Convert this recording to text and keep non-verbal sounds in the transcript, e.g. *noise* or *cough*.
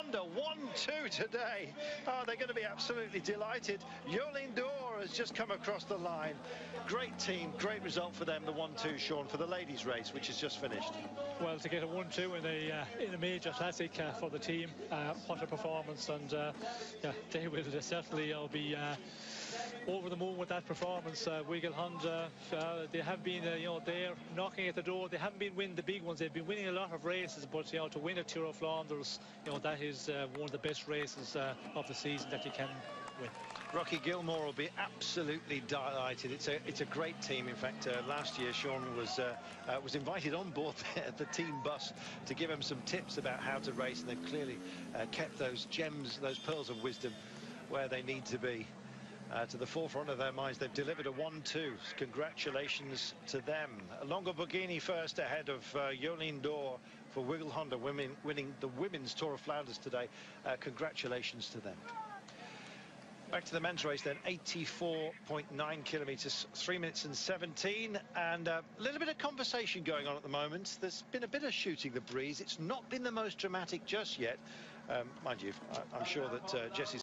Under 1-2 today. Oh, they're going to be absolutely delighted. Jolien D'Hoore has just come across the line. Great team, great result for them, the 1-2, Sean, for the ladies' race, which has just finished. Well, to get a 1-2 in a uh, in a major classic uh, for the team, uh, what a performance, and uh, yeah, they will certainly uh, be uh, over the moon with that performance. Uh, Wiggle Honda, uh, they have been, uh, you know, they're knocking at the door. They haven't been winning the big ones. They've been winning a lot of races, but you know, to win a Tour of Flanders, you know, that is uh, one of the best races uh, of the season that you can win. Rocky Gilmore will be absolutely delighted. It's a it's a great team. In fact, uh, last year Sean was uh, uh, was invited on board *laughs* the team bus to give him some tips about how to race, and they've clearly uh, kept those gems, those pearls of wisdom, where they need to be. Uh, to the forefront of their minds. They've delivered a 1-2. Congratulations to them. Longo Borghini first ahead of uh, Jolien D'Hoore for Wiggle Honda women, winning the Women's Tour of Flanders today. Uh, congratulations to them. Back to the men's race then, 84.9 kilometres, 3 minutes and 17. And a little bit of conversation going on at the moment. There's been a bit of shooting the breeze. It's not been the most dramatic just yet. Um, mind you, I, am sure that uh, Jesse's